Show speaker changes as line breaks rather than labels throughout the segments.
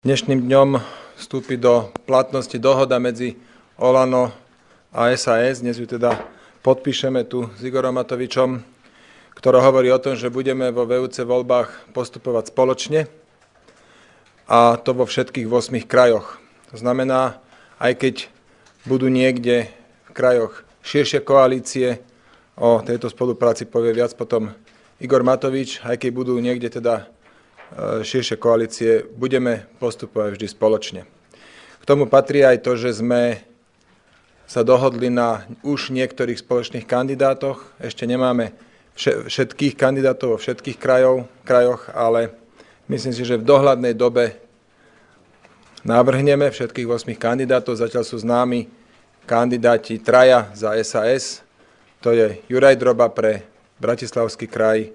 Dnešným dňom vstúpi do platnosti dohoda medzi Olano a SAS. Dnes ju teda podpíšeme tu s Igorom Matovičom, ktorá hovorí o tom, že budeme vo VUC voľbách postupovať spoločne a to vo všetkých 8 krajoch. To znamená, aj keď budú niekde v krajoch širšie koalície, o tejto spolupráci povie viac potom Igor Matovič, aj keď budú niekde teda širšie koalície, budeme postupovať vždy spoločne. K tomu patrí aj to, že sme sa dohodli na už niektorých spoločných kandidátoch. Ešte nemáme všetkých kandidátov vo všetkých krajov, krajoch, ale myslím si, že v dohľadnej dobe navrhneme všetkých 8 kandidátov. Zatiaľ sú známi kandidáti traja za SAS. To je Juraj Droba pre Bratislavský kraj,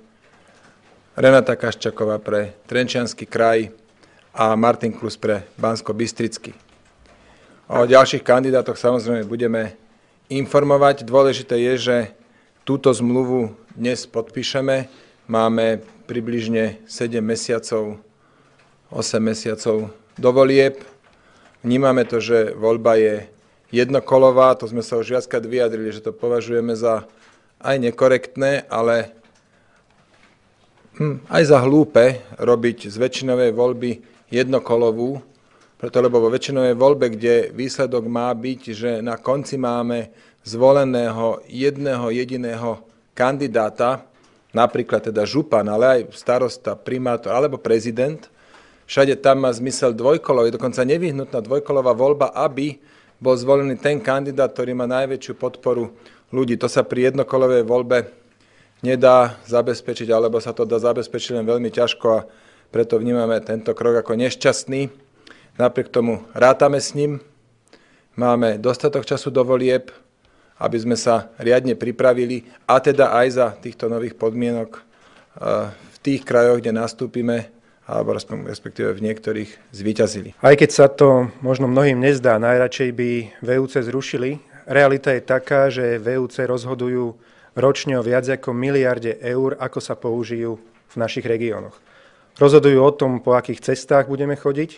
Renata Kaščaková pre Trenčianský kraj a Martin Klus pre Bansko-Bystrický. O ďalších kandidátoch samozrejme budeme informovať. Dôležité je, že túto zmluvu dnes podpíšeme. Máme približne 7 mesiacov, 8 mesiacov do volieb. Vnímame to, že voľba je jednokolová, to sme sa už viackrát vyjadrili, že to považujeme za aj nekorektné, ale aj za hlúpe robiť z väčšinovej voľby jednokolovú, preto lebo vo väčšinovej voľbe, kde výsledok má byť, že na konci máme zvoleného jedného jediného kandidáta, napríklad teda župan, ale aj starosta, primátor alebo prezident, všade tam má zmysel dvojkolov, je dokonca nevyhnutná dvojkolová voľba, aby bol zvolený ten kandidát, ktorý má najväčšiu podporu ľudí. To sa pri jednokolovej voľbe nedá zabezpečiť, alebo sa to dá zabezpečiť len veľmi ťažko a preto vnímame tento krok ako nešťastný. Napriek tomu rátame s ním, máme dostatok času do volieb, aby sme sa riadne pripravili a teda aj za týchto nových podmienok eh, v tých krajoch, kde nastúpime, alebo respektíve v niektorých zvíťazili.
Aj keď sa to možno mnohým nezdá, najradšej by VUC zrušili. Realita je taká, že VUC rozhodujú ročne o viac ako miliarde eur, ako sa použijú v našich regiónoch. Rozhodujú o tom, po akých cestách budeme chodiť,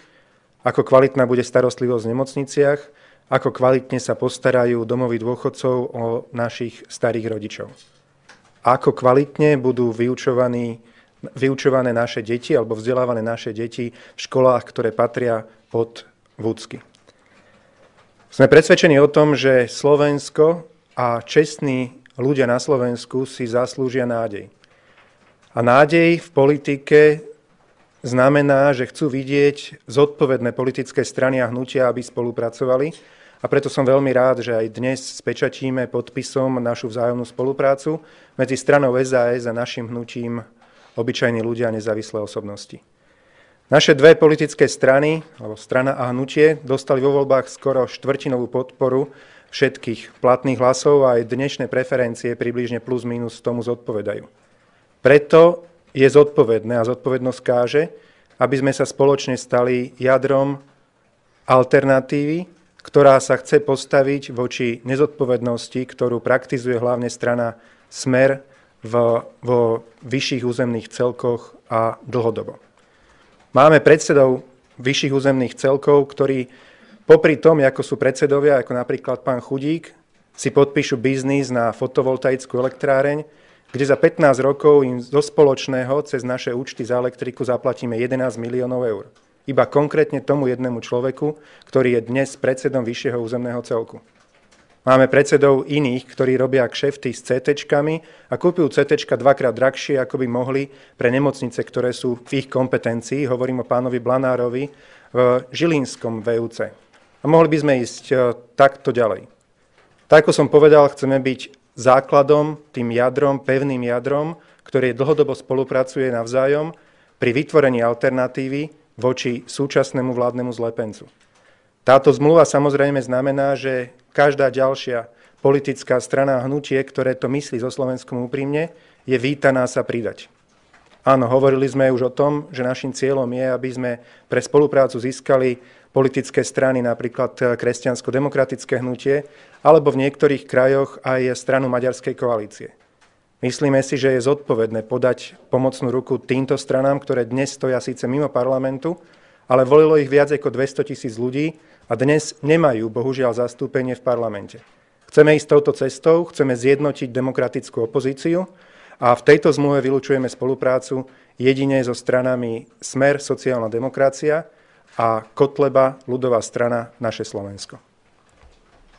ako kvalitná bude starostlivosť v nemocniciach, ako kvalitne sa postarajú domoví dôchodcov o našich starých rodičov. Ako kvalitne budú vyučovaní, vyučované naše deti alebo vzdelávané naše deti v školách, ktoré patria pod vúcky. Sme presvedčení o tom, že Slovensko a čestní ľudia na Slovensku si zaslúžia nádej. A nádej v politike znamená, že chcú vidieť zodpovedné politické strany a hnutia, aby spolupracovali. A preto som veľmi rád, že aj dnes spečatíme podpisom našu vzájomnú spoluprácu medzi stranou SAS a našim hnutím obyčajní ľudia a nezávislé osobnosti. Naše dve politické strany, alebo strana a hnutie, dostali vo voľbách skoro štvrtinovú podporu všetkých platných hlasov a aj dnešné preferencie približne plus minus tomu zodpovedajú. Preto je zodpovedné a zodpovednosť káže, aby sme sa spoločne stali jadrom alternatívy, ktorá sa chce postaviť voči nezodpovednosti, ktorú praktizuje hlavne strana Smer v, vo vyšších územných celkoch a dlhodobo. Máme predsedov vyšších územných celkov, ktorí Popri tom, ako sú predsedovia, ako napríklad pán Chudík, si podpíšu biznis na fotovoltaickú elektráreň, kde za 15 rokov im zo spoločného cez naše účty za elektriku zaplatíme 11 miliónov eur. Iba konkrétne tomu jednému človeku, ktorý je dnes predsedom vyššieho územného celku. Máme predsedov iných, ktorí robia kšefty s CT a kúpujú CT dvakrát drahšie, ako by mohli pre nemocnice, ktoré sú v ich kompetencii. Hovorím o pánovi Blanárovi v Žilinskom VUC. A mohli by sme ísť e, takto ďalej. Tak ako som povedal, chceme byť základom, tým jadrom, pevným jadrom, ktoré dlhodobo spolupracuje navzájom pri vytvorení alternatívy voči súčasnému vládnemu zlepencu. Táto zmluva samozrejme znamená, že každá ďalšia politická strana a hnutie, ktoré to myslí so Slovenskom úprimne, je vítaná sa pridať. Áno, hovorili sme už o tom, že našim cieľom je, aby sme pre spoluprácu získali politické strany, napríklad eh, kresťansko-demokratické hnutie, alebo v niektorých krajoch aj stranu Maďarskej koalície. Myslíme si, že je zodpovedné podať pomocnú ruku týmto stranám, ktoré dnes stoja síce mimo parlamentu, ale volilo ich viac ako 200 tisíc ľudí a dnes nemajú bohužiaľ zastúpenie v parlamente. Chceme ísť touto cestou, chceme zjednotiť demokratickú opozíciu a v tejto zmluve vylúčujeme spoluprácu jedine so stranami Smer, sociálna demokracia a Kotleba, ľudová strana, naše Slovensko.